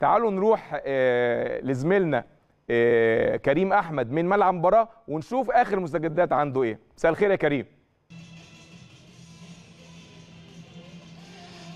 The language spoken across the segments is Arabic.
تعالوا نروح آه، لزميلنا آه، كريم أحمد من ملعب المباراه ونشوف آخر مستجدات عنده إيه. مساء الخير يا كريم.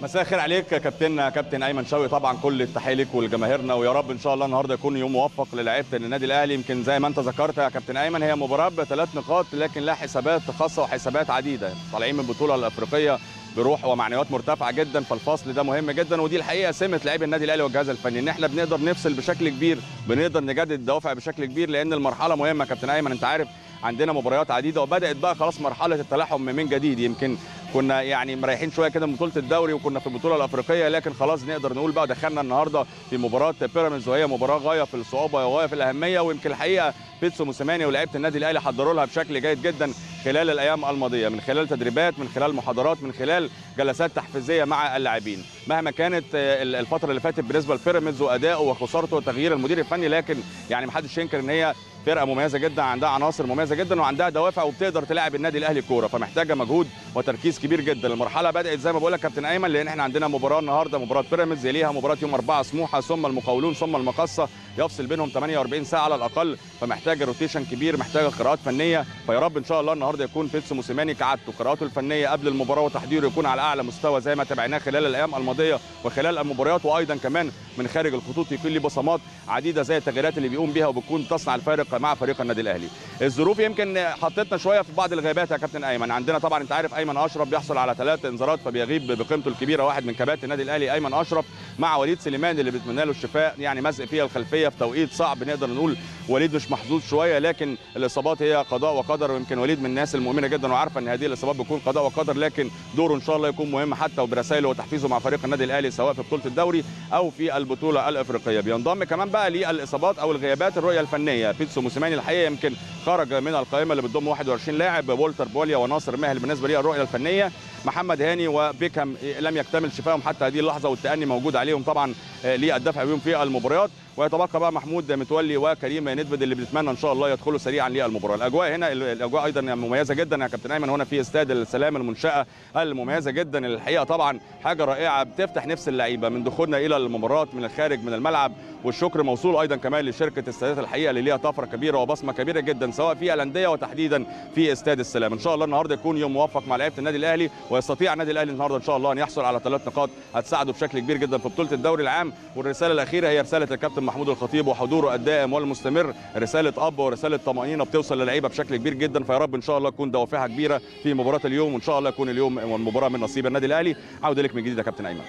مساء الخير عليك يا كابتن كابتن أيمن شوقي. طبعا كل التحية ليك ولجماهيرنا ويا رب إن شاء الله النهارده يكون يوم موفق للاعيبة النادي الأهلي. يمكن زي ما أنت ذكرت يا كابتن أيمن هي مباراة بثلاث نقاط لكن لها حسابات خاصة وحسابات عديدة. طالعين من البطوله الأفريقية بروح ومعنويات مرتفعة جدا فالفصل ده مهم جدا ودي الحقيقة سمة لاعبي النادي الأهلي والجهاز الفني. إن إحنا بنقدر نفصل بشكل كبير بنقدر نجدد الدوافع بشكل كبير لأن المرحلة مهمة. كابتن أيمن أنت عارف عندنا مباريات عديدة وبدأت بقى خلاص مرحلة التلاحم من جديد. يمكن كنا يعني مريحين شوية كده من بطولة الدوري وكنا في البطولة الأفريقية لكن خلاص نقدر نقول بقى دخلنا النهارده في مباراة بيراميدز وهي مباراة غاية في الصعوبة وغاية في الأهمية. ويمكن الحقيقة بيتسو موسيماني ولاعيبه النادي الأهلي حضروا لها بشكل جيد جدا. خلال الأيام الماضية من خلال تدريبات من خلال محاضرات من خلال جلسات تحفيزية مع اللاعبين. مهما كانت الفترة اللي فاتت بالنسبة لبيراميدز وأدائه وخسارته وتغيير المدير الفني لكن يعني ما حدش ينكر إن هي فرقة مميزة جدا عندها عناصر مميزة جدا وعندها دوافع وبتقدر تلاعب النادي الأهلي كوره فمحتاجة مجهود وتركيز كبير جدا. المرحلة بدأت زي ما بقول لك كابتن أيمن لأن إحنا عندنا مباراة النهارده مباراة بيراميدز يليها مباراة يوم 4 سموحة ثم المقاولون ثم المقصه يفصل بينهم 48 ساعة على الأقل فمحتاجة rotation كبير محتاجة قراءات فنية. فيا رب إن شاء الله النهارده يكون بيتسو موسيماني كعادته. قراءاته الفنية قبل المباراة وتحضيره يكون على أعلى مستوى زي ما تابعناه خلال الأيام الماضية وخلال المباريات وأيضا كمان من خارج الخطوط يكون ليه بصمات عديدة زي التغييرات اللي بيقوم بيها وبتكون تصنع الفارق مع فريق النادي الأهلي. الظروف يمكن حطتنا شوية في بعض الغيابات يا كابتن أيمن. عندنا طبعا أنت عارف أيمن أشرف بيحصل على ثلاث انذارات فبيغيب بقيمته الكبيرة. واحد من كباتن النادي الأهلي أيمن أشرف مع وليد سليمان اللي بنتمنى له الشفاء. يعني مزق فيها الخلفية في توقيت صعب نقدر نقول وليد مش محظوظ شوية لكن الإصابات هي قضاء وقدر. ويمكن وليد من الناس المؤمنة جدا وعارفة إن هذه الإصابات بتكون قضاء وقدر لكن دوره إن شاء الله يكون مهم حتى وبرسائله وتحفيزه مع فريق النادي الأهلي سواء في بطولة الدوري أو في البطولة الإفريقية. بينضم كمان بقى للإصابات أو الغيابات الرؤية الفنية بيتسو موسيماني الحقيقة يمكن خرج من القائمة اللي بتضم 21 لاعب وولتر بوليا وناصر ماهر بالنسبة لي الرؤية الفنية. محمد هاني وبيكهام لم يكتمل شفائهم حتى هذه اللحظة والتأني موجود عليهم طبعا للدفع بهم في المباريات. ويتبقى بقى محمود متولي وكريم ندفد اللي بنتمنى إن شاء الله يدخلوا سريعا للمباراة. الأجواء هنا الأجواء أيضا مميزة جدا يا كابتن أيمن. هنا في استاد السلام المنشأة المميزة جدا. الحقيقة طبعا حاجة رائعة بتفتح نفس اللعيبة من دخولنا إلى المباراة من الخارج من الملعب. والشكر موصول أيضا كمان لشركة استادات الحقيقة اللي ليها طفرة. كبيرة وبصمة كبيرة جدا سواء في الأندية وتحديدا في استاد السلام. إن شاء الله النهارده يكون يوم موفق مع لعيبة النادي الأهلي ويستطيع النادي الأهلي النهارده إن شاء الله أن يحصل على ثلاث نقاط هتساعده بشكل كبير جدا في بطولة الدوري العام. والرسالة الأخيرة هي رسالة الكابتن محمود الخطيب وحضوره الدائم والمستمر رسالة أب ورسالة طمأنينة بتوصل للعيبة بشكل كبير جدا. فيا رب إن شاء الله تكون دوافعها كبيرة في مباراة اليوم وإن شاء الله يكون اليوم والمباراه من نصيب النادي الأهلي. عودة لك من جديد يا كابتن أيمن.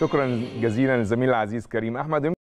شكرا جزيلا للزميل العزيز كريم أحمد.